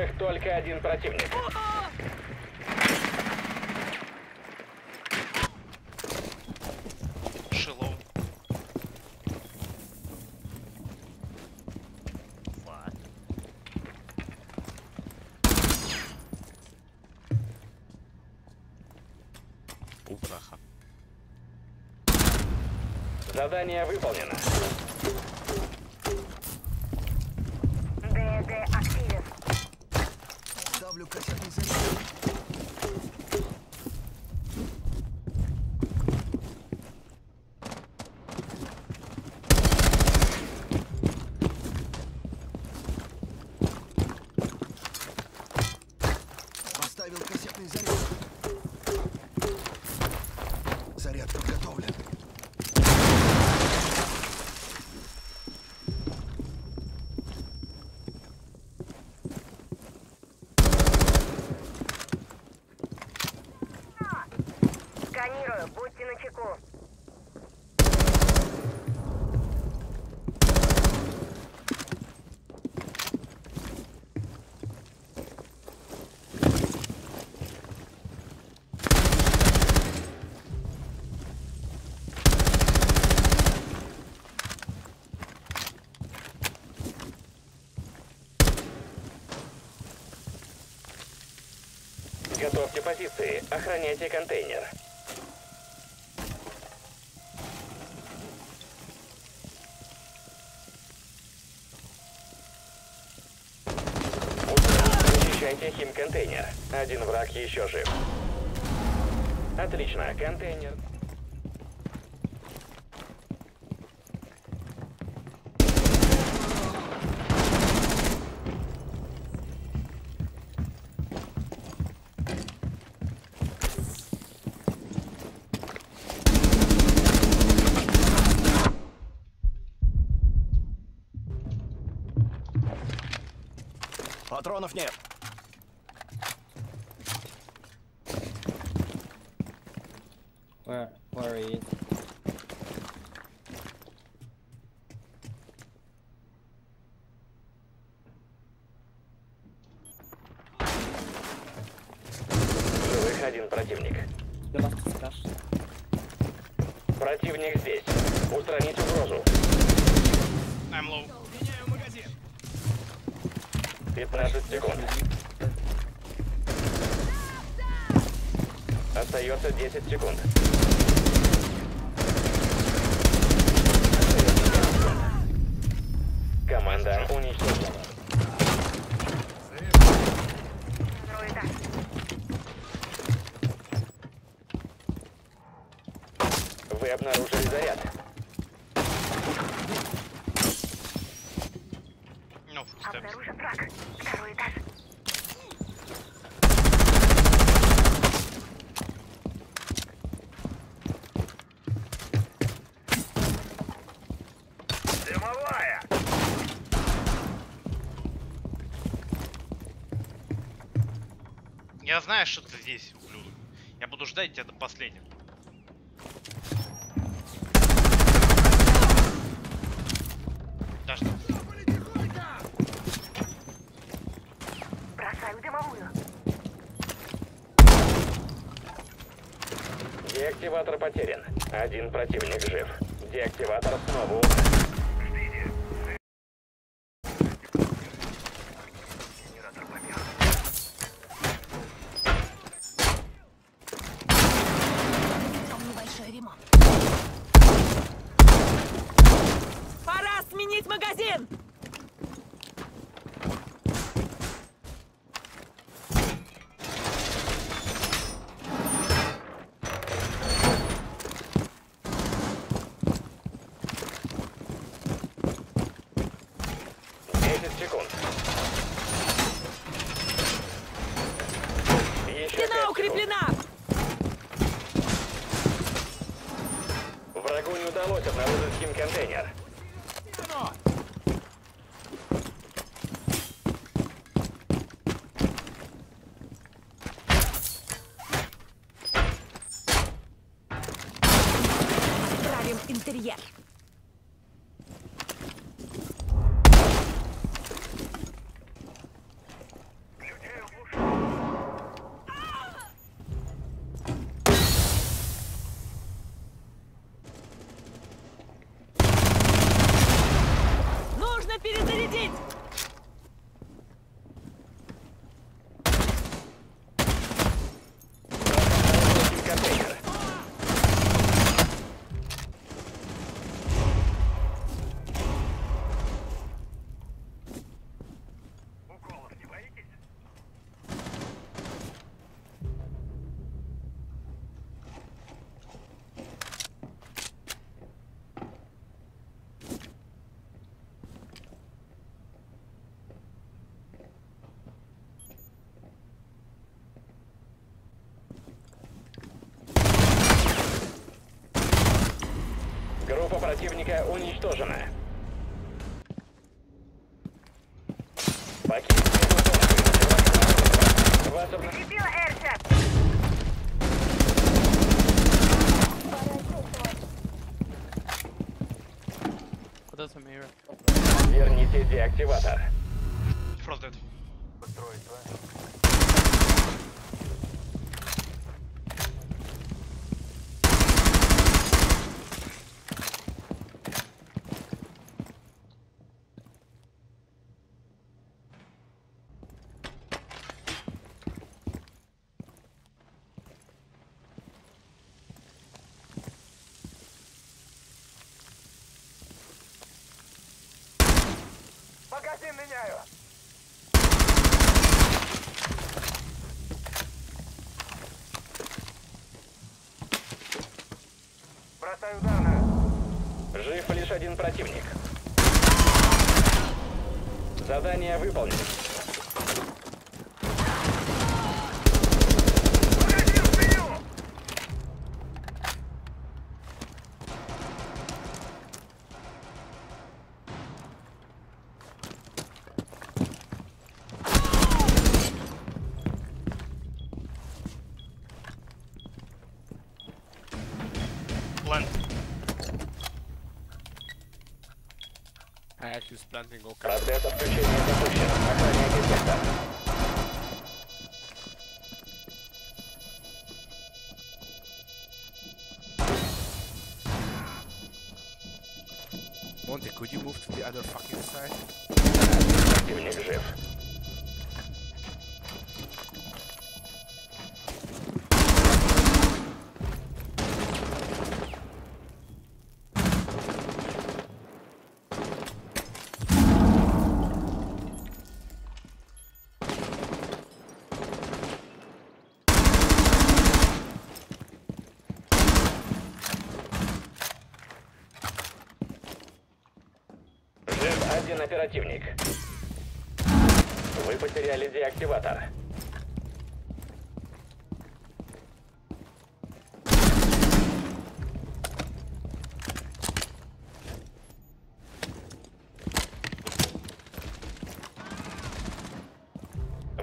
живых только один противник. Ладно. Убраха. Задание выполнено. ДД diable cache à tes ennemis. Сканирую, будьте начеку. Готовьте позиции. Охраняйте контейнер. Защищайте химконтейнер. Один враг еще жив. Отлично. Контейнер. Патронов нет. Where, where is? Живых один противник. Противник здесь. Устранить угрозу. I'm low. 15 секунд. Остается 10 секунд. Команда уничтожена. Второй этаж. Вы обнаружили заряд. Footsteps. Обнаружен враг. Второй этаж. Я знаю, что ты здесь, ублюдок. Я буду ждать тебя до последнего. Дождался. Бросаю дымовую. Деактиватор потерян. Один противник жив. Деактиватор снова умер. Магазин! Врагу не удалось обнаружить химконтейнер. Отправим интерьер. Противника уничтожена. Магазин меняю. Бросаю ударную. Жив лишь один противник. Задание выполнено. Monty, planting okay. There's a there's a. I'm to get. Monte, could you move to the other fucking side? Оперативник. Вы потеряли деактиватор.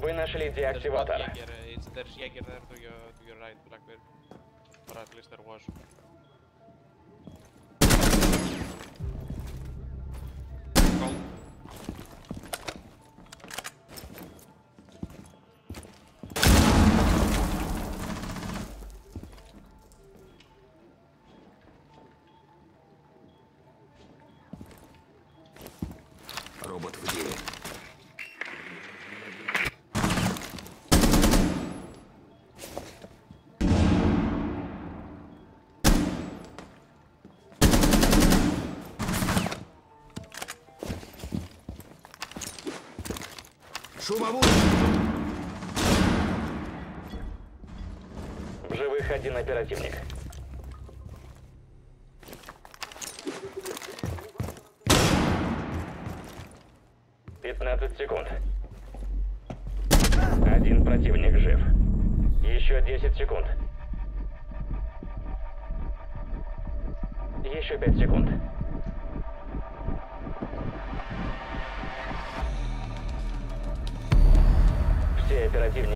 Вы нашли деактиватор. Робот в деле. Шумовую! Живых один оперативник. Пятнадцать секунд. Один противник жив. Еще 10 секунд. Еще 5 секунд. Все оперативники.